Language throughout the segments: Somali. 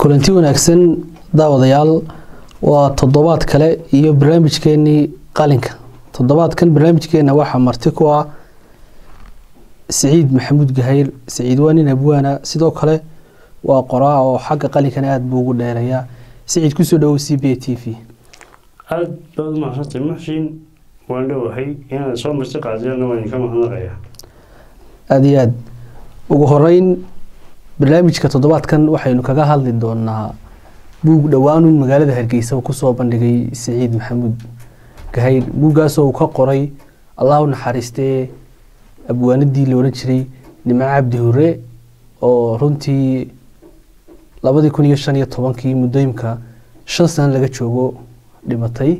kulanti wanaagsan daawadayaal waa toddobaad kale iyo barnaamijkeenii qalinka. Toddobaadkan barnaamijkeena waxaa marti ku ah siciid maxamuud gahayr siciid waa nin abwaana. Sidoo kale waa qoraa oo xagga qalinkana aada buu ugu dheereeyaa siciid ku soo dhawow c b a t v. Aada baad umahadsantay muxsin waan dhowahay inaad soo marti qaadeenna waan idinka mahadnaqayaa. Aada iyo aad. Ugu horeyn barnaamijka toddobaadkan waxaynu kaga hadli doonaa buug dhowaanun magaalada hargeysa ku soo bandhigay siciid maxamuud gahayr buuggaasoo uu ka qoray allah naxariistee abwaanadii la odhan jiray nimco cabdi hure oo runtii labadii kun iyo shan iyo tobankii muddooyinka shan sano laga joogo dhimatay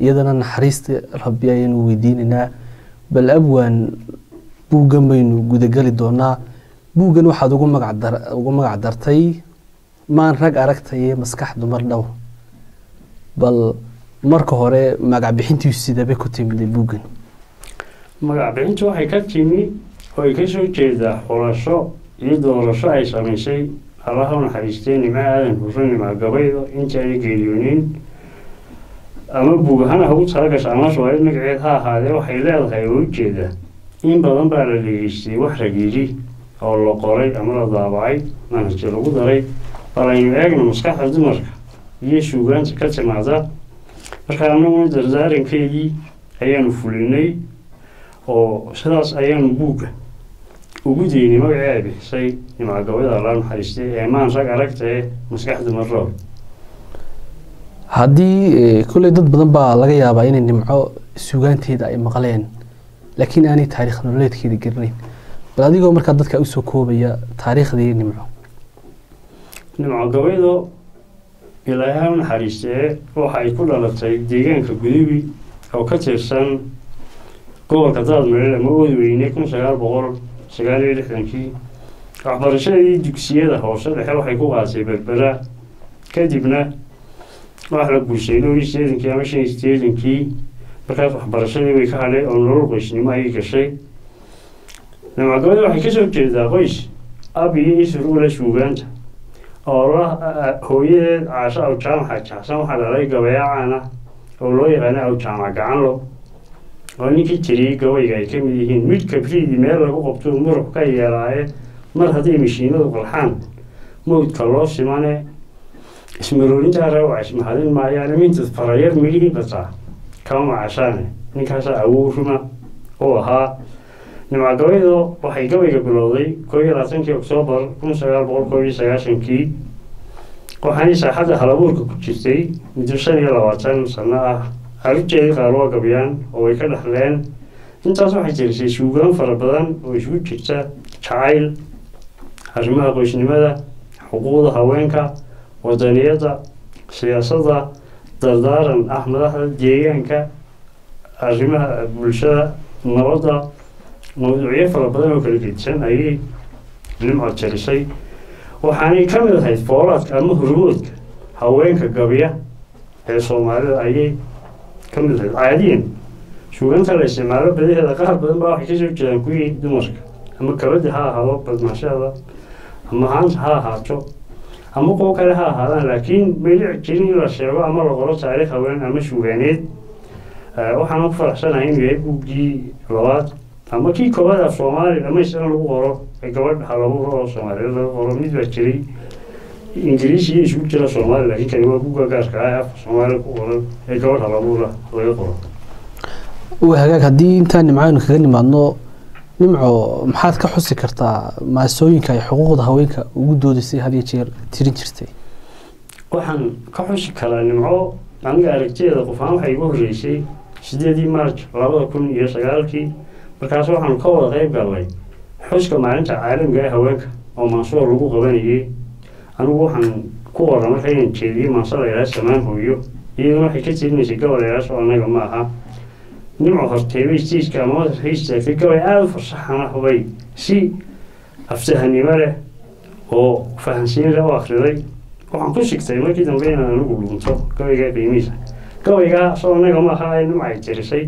iyadana naxariista rabbi ayaynu weydiinaynaa. Bal abwaan buuggan baynu gudagali doonaa buuggan waxaad ugu magac dartay maan rag aragtaye maskax dumar dhow. Bal marka hore magac bixintiisu sidaabay ku timiday buuggan magac bixintu waxay ka timi oo ay ka soo jeedaa xulasho iyo doorasho ay samaysay allaha u naxariistay nimco aadan hurre nimco gabaydo ay geeriyoonin. Ama buug ahaan ha ugu talagasha ama soomaali magaceed ha ahaadee waxay leedahay oo ujeeda in badan baa la dhegeystay wax ragiiri oo la qoray ama la daabacay manhajka lagu daray. Bal aynu eegno maskaxda dumarka iyo suugaanta ka timaada markaa anaguna dardaarankeedii ayaanu fulinay oo sidaas ayaanu buugga ugu daynay magacii ay bixisay nimcagabada alla naxariistay ee maan rag aragtae maskax dumar roob. Haddii kolley dad badan baa laga yaabaa inay nimco suugaanteeda ay maqleen laakiin aanay taariikh nololeedkeeda garanayn bal adigoo markaa dadka u soo koobaya taariikhdii nimco. Nimco gabaydo ilaahay u naxariistee waxa ay ku dhalatay deegaanka gudubi oo ka tirsan gobolka daadmareel ama oodweyne kun sagaal boqol sagaal iyo lixdankii. Waxbarashadii dugsiyada hoose dhexe waxay ku qaatay berbera. Kadibna wax la guursay dhowr iyo ama shan iyo markaas waxbarashadii way ka hadhay oo nolol qoysnimo ayay gashay nimcagabada waxay ka soo jeedaa qoys ab iyo isur ula suugaanta oo hooyadeed caasho aw jaamaca jaxsan waxaa dhalay gabayaacana oo loo yaqaana aw jaamac gacanlo oo ninkii tiriyey gabayga ay ka mid yihiin mid kabriidii meel lagu qabto murux ka yeelaaye mar hadday mashiinadu qalxaan mawdka loo simane ismaroorintaa raawaca ismahadin maayaan mintad farayar midhihii bataa kama macashaane ninkaasaa awow ruma uu ahaa nimcagabaydo waxay gabayga bilowday koo iyo labaatankii oktoobar kun sagaal boqol koob iyo sagaashankii waxaanay saaxadda halabuurka ku jirtay muddo shan iyo labaatan sano ah caruurteedii qaar gabyaan oo way ka dhexleen intaas waxay jirisay suugaan fara badan oo isugu jirta jacayl arrimaha qoysnimada xuquuqda haweenka wadaniyadda siyaasadda dardaaran ah madaxda deegaanka arrimaha bulshada nabadda mawduucyo fara badan oo kala gedisan ayay nimco jarisay waxaanay ka mid ahayd foolaadka ama hormoodka haweenka gabya ee soomaalida ayay ka mid ahayd caadiyan suuganta la isticmaalo badaheeda qaar badan baa waxay ka soo jeedaan kuwii dumarka ama kabadda ha ahaado badmaashada ama haanta ha ahaato ama kuwo kale ha ahaadaan. Laakiin may jirin in la sheego ama la qoro taariikh haween ama suugaaneed waxaana ku faraxsanahay inuu yahay buuggii labaad ama kii koowaad af soomaali dhamaystiran lagu qoro ee gabadh halabuur oo soomaaliyeed laga qoro mid baa jiray ingiriisi iyo isugu jira soomaali laakiin kani waa buugga gaarka ah afka soomaaliya ku qoran ee gabadh halabuura laga qoro waa hagaag haddii intaan nimcaynu kaga nimaadno nimco maxaad ka xusi kartaa maasooyinka ay xuquuqda haweenka ugu doodisay had iyo jeer tirin jirtay? Waxaan ka xusi karaa nimco aniga aragtiyeeda qof ahaan waxay igu horreysay sideedii marj labada kun iyo sagaalkii markaas waxaanu ka wada qayb galnay xuska maalinta caalamiga ee haweenka oo mansuur lagu qabanayay. Anigu waxaan ku qoran marka inaan jeediyey maanse la yidhaha samaan hooyo iyaduna waxay ka tirinaysay gobol yaraas oo annaga ma aha. Nimco horteebay stiiska ama masarka istaagtay gabay aada u farsaxan ah bay si aftahanimo leh oo fahansiin leh u akriday waxaan ku sigtay markii dambe inaan anigu dhunto gabaygaa qiimihiisa. Gabaygaa soo annaga ma aha ee nimcay tirisay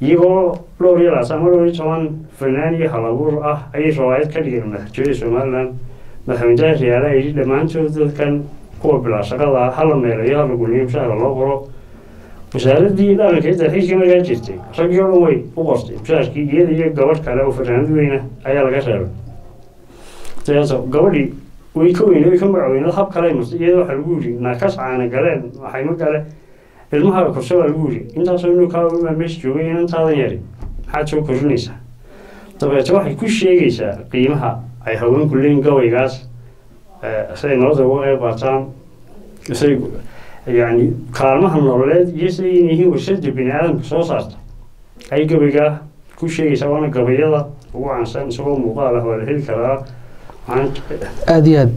iyagoo dhowr labaatan ama dhowr iyo toban fanaan iyo halabuur ah ayay rawaayad ka dhigeen madaxtooyada somalilan madaxweynaha riyaala yidhi dhammaantood dadkan kuwa bilaa shaqada hala meelayo hala guniyo mushaara loo qoro wasaaradii dhaqanka iyo dalxiiskii markaa jirtay raggii oo dhan way u qortay mushaarkii iyada iyo gabadh kale oo fanaanad weyna ayaa laga reebay gabadhii way ka weyne way ka magacweyned hab kale ay martay iyada waxaa lagu yidhi naakas caana galeen maxayma gale ilmaha korse baa lagu yidhi intaasoo inuu kaa meesha joogay inantaadan yari maxaad soo korinaysaa dabeeto waxay ku sheegaysaa qiimaha ay haweenku leeyiin gabaygaas siday noloda uga qayb qaataan say yani kaalmaha nololeed iyo siday yihiin warshada bini aadamka soo saarta ay gabaygaa ku sheegaysaa waana gabayada ugu caansan isagoo muuqaal ah waa la heli karaa aada iyo aad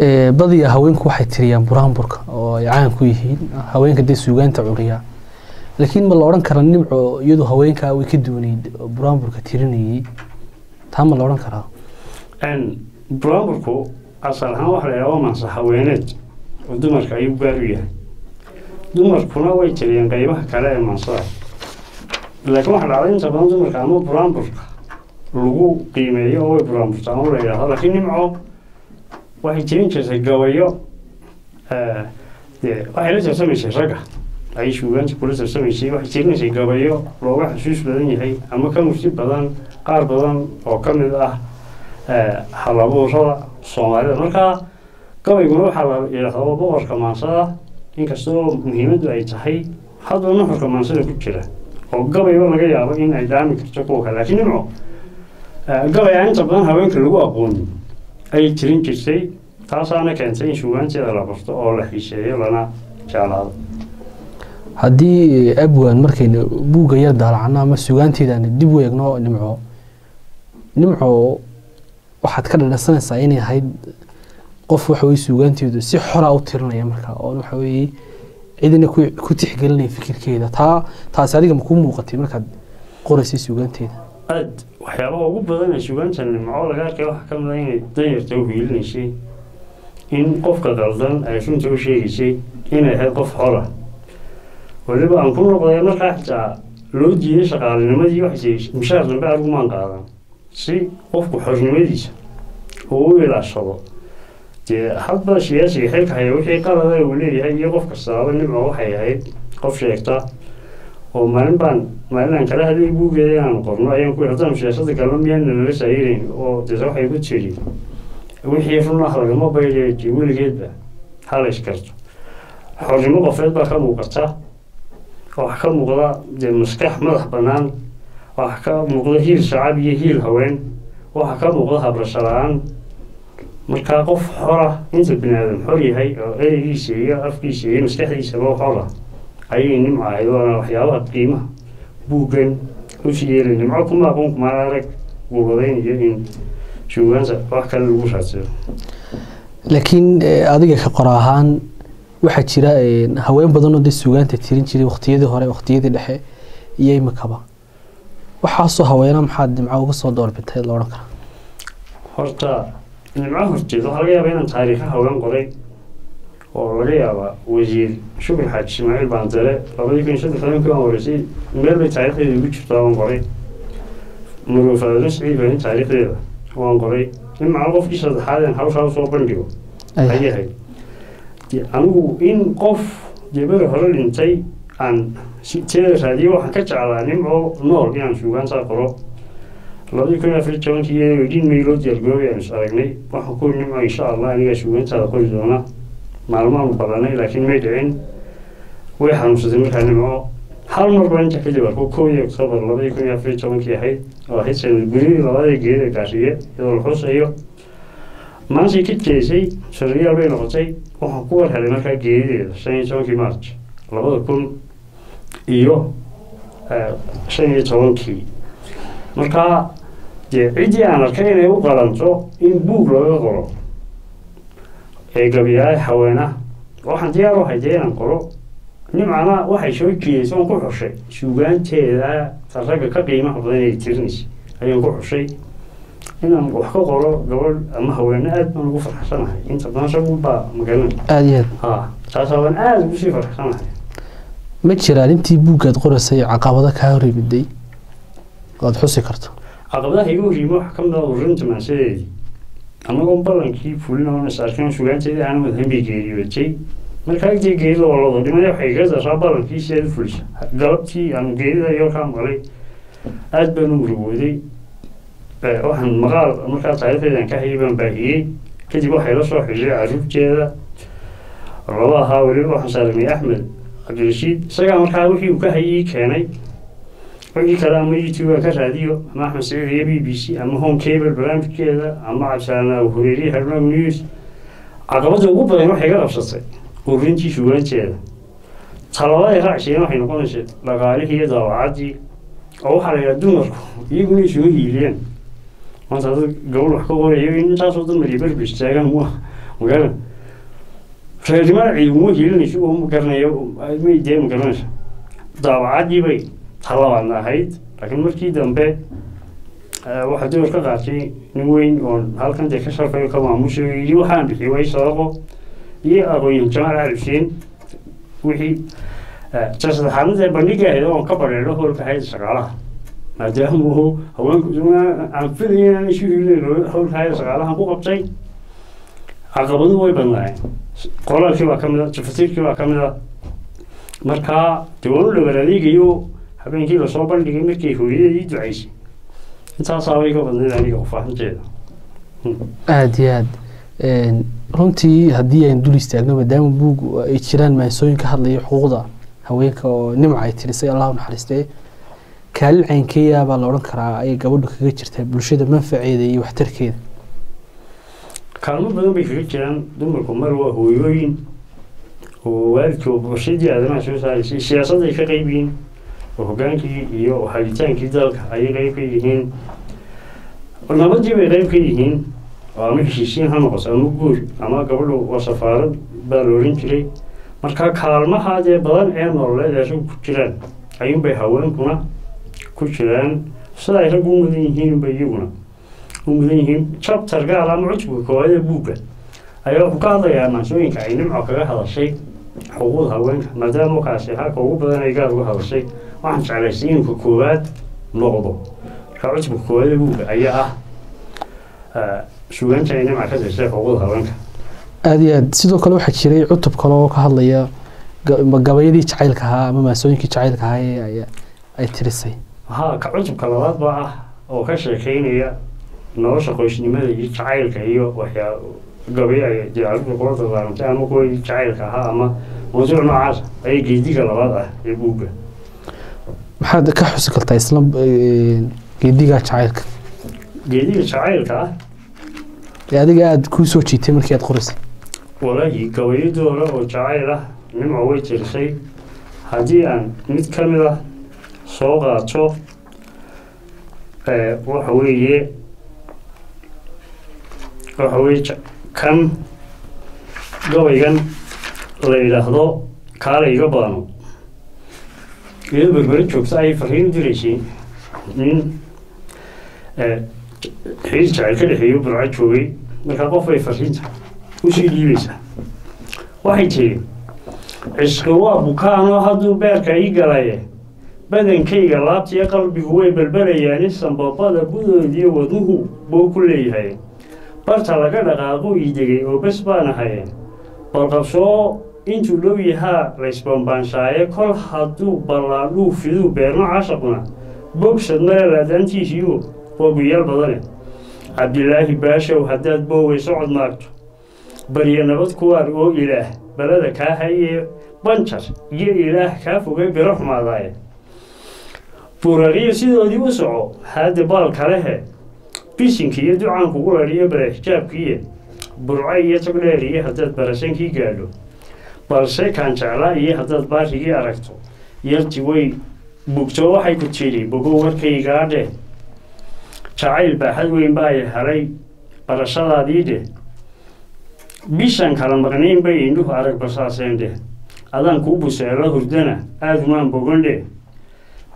badiya haweenku waxay tiriyaan buraanburka oo ay caan ku yihiin haweenka dee suugaanta curiya laakiin ma la odhan kara nimco iyadu haweenkaa way ka duwaneyd buraanburka tirinayay? Taa ma la odhan karaa? Buraanburku asal ahaan waxa la yidhaha waa haweeneed oo dumarka ayuu gaar u yahay. Dumarkuna way tiriyeen qeybaha kale ee mansada laakiin waxaa dhacday inta badan dumarka ama buraanburka lagu qiimeeyo oo way buraanburta ama la yidhaahdo laakiin nimco waxay tirin jirtay gabayo waxay la tarsamaysay ragga. Ay shuugaanta kula tarsamaysay waxay tirinaysay gabayo looga xusuus badan yahay ama ka murti badan qaar badan oo ka mid ah halabuurada soomaalida markaa gabayguna waxaa la yidhaahdo boqorka maansada inkastoo muhiimaddu ay tahay hadba nuxurka maansada ku jira oo gabayba laga yaabo in ay daami karto kuwa kale. Laakiin nimco gabay aan inta badan haweenka lagu aqoonin ayay tirin jirtay taasaana keentay in shugaanteeda la barto oo la xiiseeyo lana jeclaado haddii abwan markaynu buugga yar daalacno ama sugaanteedaan dib u eegno nimco nimco waxaad ka dhadhansanaysaa inay ahayd qof waxa weye suugaanteedu si xora u tirinaya marka oo waxa weye cidina ku tixgelinaya fikirkeeda taa taasi adiga makuu muuqatay markaad qoraysay suugaanteeda aad waxyaabaha ugu badan ee sugaanta nimco laga waxaa ka mid a inay danyarta u hiilinaysay in qofka qaldan ay runta u sheegaysay inay ahayd qof xora weliba aan ku noqday markaa xitaa loo diiday shaqaalinimadii mushaar dambe argumaan qaadan si qofku xornimadiisa uu u ilaashado. Dee hadba siyaasiga xilka haya wixii qalada uu leeyahay iyo qof kastaaba nimco waxay ahayd qof sheegta oo maalin baan maalin aan kala hadlay buugeeda inaan qorno ayaan ku haddaan siyaasada galma miyaan nalala saayirayn oo dee waxay ku tiri wixii run ah lagama dee weligeedba halays karto. Xornimo qofeed baa ka muuqata waxaa ka muuqda dee maskax madax bannaan waxaa ka muuqda hiil shacab iyo hiil haween waxaa ka muuqda habrasho la'aan. Markaa qof xora inta bini xor yahay oo ereygiisa iyo afkiisa iyo maskaxdiisaba xora ayay nimco ahayd waana waxyaabaha qiimaha buuggan u sii yeelay nimco kuma aqoon kumaan arag gubadaynayo in suugaanta wax kale lagu raadsado. Laakiin adiga ka qora ahaan waxaa jira haween badan oo dee suugaanta tirin jiray waqtiyadii hore waqtiyadii dhexe iyo imikaba waxaasoo haweena maxaad nimco uga soo doorbitay la odhan karaa horta nimco horteed waxaa laga yaabaa inaan taariikha haween qoray oo laga yaabaa wasiir shukri xaaji ismaaciil baandare labadii kun iyo saddex waan wareysay meel bay taariikhdeeda igu jirtaa waan qoray bani taariikhdeeda waan qoray in macna qofkii saddexaad aan hawshaa u soo bandhigo ayay ahayd anigu in qof debada hore dhintay aan teeda raadiyo waxaan ka jeclaa nimco nool inaan suugaantaa qoro labadii kun afar tobankii iyadoo idin mayloo diyaargaroobay aan is aragnay waxaan ku nimco insha allah anigaa suugaantaada qori doona maalmaanu badanay laakiin may dhicin way xanuunsatay markaa nimco hal mar baa inta kadib arko kowdii octobar labadii kun iyo afar iyo tobankii ahayd oo ahayd sanad guridii labada geeda gaashiye iyadoo la xusayo maantay ka jeesay sharriyaal bay noqotay waxaan ku war helay markaa geedideeda shan iyo tobankii march. Labada kun iyo shan iyo tobankii markaa dee ciddii aan arkay inay u qalanto in buug laga qoro ee gabiyaay haweenah waxaan diyaar u hay dee inaan qoro nimcana waxay soo jeedaysa oon ku xushay. Suugaanteeda ta ragga ka qiimaha badan ay tirinaysa ayaan ku xushay. Inaan wax ka qoro gabadh ama haweene aad baan ugu farxsanahay inta badan rag baa magalan. Aada iyo aad. Taas baan aada ugu sii farxsanahay ma jiraan intii buuggaad qoraysay caqabado kaa hor yimiday oad xusi karto. Caqabadaha igu horyiima waxaa ka mid ah annagoo ballankii fulin oon is arkin sugaanteedii aan wadahayn bay geeriyootay marka agtii geerida oo lawada dhimay waxay iga daraa ballankii si aad u fulisha galabtii aan geerida iyo kaa maqlay aad baan u murugooday waxaan maqaal markaa taariikhdeedan ka hayay baan baahiyey kadib waxay la soo xidhiiray caruurteeda laba ahaa weliba waxaan saaramay axmed cabdirashiid isagaa markaa wixii uu ka hayay keenay wixii kale ama youtube ka raadiyo ama axmed saciid b b c ama home cable barnaamijkeeda ama cabdisalaan hureeriya harnam news. Caqabadda ugu badan waxay ga qabsatay urintii sugaanteeda talabaday raacsheen waxay noqonaysa dhaqaalihii iyo daawacaddii oo waxaa la yidhaha dumarku iyaguna isugu hiiliyeen. Maanta dad gabadh wax ka qorayo intaasoo dumar iyo berber istaagaan wa magaala reernimada ciidamuma hiilinayso oo ma garanayo may dee ma garanaysa daawacaddii bay talabaadna ahayd. Laakiin markii dambe waxaa door ka qaatay nin weyn oon halkan dee ka sharfayo ka maamushayo yidhi waxaan bixiyay way sadaqo iyo aqoon jamaal cali xuseen wixii ta saddexaadna dee bandhiga ahayd oon ka badheedho howlka hayada shaqaalaha. Maadaama uu haweenku aan filaya inaan isu hiilin howlka shaqaalahan ku qabtay. Caqabadu way badnaayeen. Qoraalkii baa ka mid a tafasiirkii baa ka mid a. Markaa dee waan u habeenkii la soo bandhigay markay hooyadii ducaysay intaasaabay ka badnayd aniga ufaahinteeda aada iyo aad runtii haddii aynu dul istaagno maadaama buug ay jiraan maasooyin ka hadlaya xuquuqda haweenka oo nimca ay tirisay allah naxariistee kaalin caynkeeya baa la odhan karaa ayay gabadhu kaga jirtaa bulshada manfaceeda iyo waxtarkeeda kaalmo badan bay kaga jiraan dumarku mar waa hooyooyin oo waalidka bulshadii aadamaha soo saaraysay siyaasadday ka qayb yihiin oo hogaankii iyo hagitaankii dalka ayay qayb ka yihiin. Nabadii bay qayb ka yihiin. Oo ama heshiisiin ha noqoto ama guur ama gabadhu waa safaarad baa la odhan jiray. Marka kaalmaha dee badan ee nololeed ee rag ku jiraan ayuunbay haweenkuna ku jiraan. Sida ay raggu u mudan yihiin iyaguna u mudan yihiin. Chapter gaal ama cutubka koowaad ee buugga ayaa wuxuu ka hadlayaa maansooyinka ay nimco kaga hadashay xuquuqda haweenka maadaama kaasi halka ugu badan ay gaal uga hadashay waxaan jeclaystay inuu ka koowaad noqdo. Marka cutubka koowaad ee buugga ayaa ah sugaanta ay nimca ka dashay xuquuqda haweenka aada iyo aad sidoo kale waxaa jiray cutub kale oo ka hadlaya gabayadii jacaylka ahaa ama maasooyinkii jacaylka ahaa ee ay tirisay. Haa ka cutubka labaad baa ah oo ka sheekeynaya nolosha qoysnimada iyo jacaylka iyo waxyaa gabay ay dee carruurta kula dagaalantay ama kuwii jacaylka ahaa ama mawduuc noocaas ayay geediga labaad ah ee buugga maxaad ka xusi kartaa isla geediga jacaylka geediga jacaylka ah ee adiga aada kuu soo jiitay markii aad qorisay walaahi gabayadooda oo jacayl ah nimco way tirisay haddii aan mid ka mid ah soo qaato waxa weeye waxa weeye kan gabaygan la yidhaahdo kaala iga baano iyadoo berbere joogta ayay fariin diraysay nin xiis jacayl ka dhexeeyo burco joogay markaa qof bay fariinta u sii dhiibaysaa waxay tiri cishqi waa bukaanoo hadduu beerka ii galaye badankayga laabtiyo qalbigu way balbalayaan in sambabada budoodiyo wadnuhu buu ku leeyahay barta laga dhaqaaqu ii degay oo bes baan ahaye balqabsoo intuu dhow yahaa laysbambaanshaye kol hadduu ballaadhuu fiduu beerno cashaquna. Bogsad male guyaal badane. Cabdilaahi baashow haddaad booway socod maagto barya nabad kuwaar oo ilaah balada kaa hayee banjar iyo ilaah kaa fogay biro xumaadaaye buuraqiyo sidoodii u soco haadde baal kalehe bisinki iyo ducaankugu ladhiyo bare xijaabkiiye burco iyo togdheer iyo haddaad barasankii gaadho. Balse kaan jeclaa iyo haddaad baarigii aragto yarti way bugto waxay ku tidhi bogow warkaygaa dheh. Jacayl baaxad weyn baay helay barashadaadii dheh. Bishan kala maqnayn bay indhuhu arag basaaseen dheh. Adaan kuu buseelo hurdana aadumaan bogan dheh.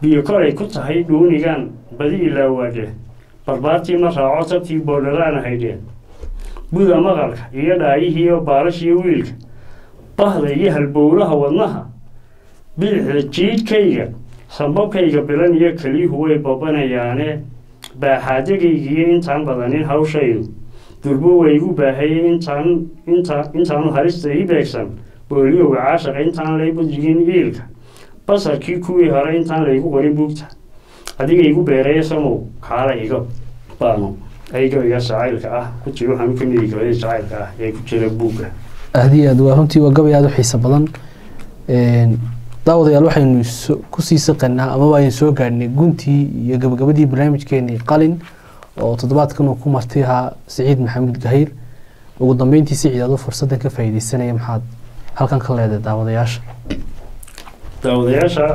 Biyo kolay ku tahay dhuunigan badi ilaawaa dheh barbaartii ma raaco tabtii boodhalaan ahay dheh buda maqalka iyo dhaayihiiyo baalashiiyo wiilka bahda iyo halbowlaha wadnaha bidixda jiidhkayga sambabkayga bilan iyo keliyuhu way babanayaane baaxaadagaygiiyo intaan badanin hawshaydu durbo waa igu baahayey intaan inta intaanu halista ii beegsan booliyowga caashaqa intaan lay budjigin iilka basarkii kuwii hore intaan laygu qorin buugta adiga igu beereeya samow kaala iga baano ayga iga jacaylka ah ku jira waxaan ka midi gabadha jacaylka ah ee ku jira buugga aada iyo aad waa runtii waa gabay aada u xiiso badan daawadayaal waxaynu ku sii saqanaa amaba aynu soo gaadhnay guntii iyo gabagabadii barnaamijkeenii qalin oo toddobaadkan uu ku marti ahaa siciid maxamuud gahayr ugu dambeyntii siciid adoo fursaddan ka faa'iidaysanaya maxaad halkan ka leedahay daawadayaasha daawadayaasha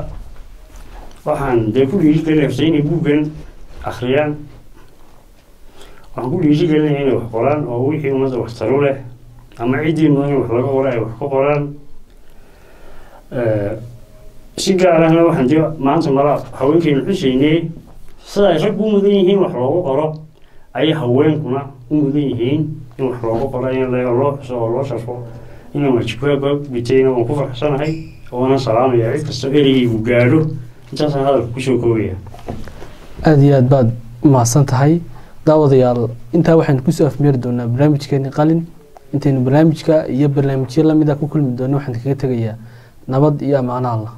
waxaan dee ku dhiirigelinaysa inay buuggan akhriyaan. Waxaan ku dhiirigelinaya inay wax qoraan oo wixii ummadda wax taro leh ama ciddii in wax laga qoro ay wax ka qoraan. Si gaar ahna waxaan dee maanta mala haweenkaynu xuseynay sida ay raggu u mudan yihiin wax loogu qoro ayay haweenkuna u mudan yihiin in wax loogu qoro in loo xuso oo loo sharfo inaan wajibkaaba bitayna waan ku faraxsanahay waana salaamaya cid kastoo ereygaygu gaadho aada iyo aad baad umahadsan tahay. Daawadayaal intaa waxaynu ku soo afmeeri doonaa barnaamijkeeni qalin. Intaynu barnaamijka iyo barnaamijyo lamida ku kulmi doono waxaan kaga tegayaa nabad iyo ammaano allah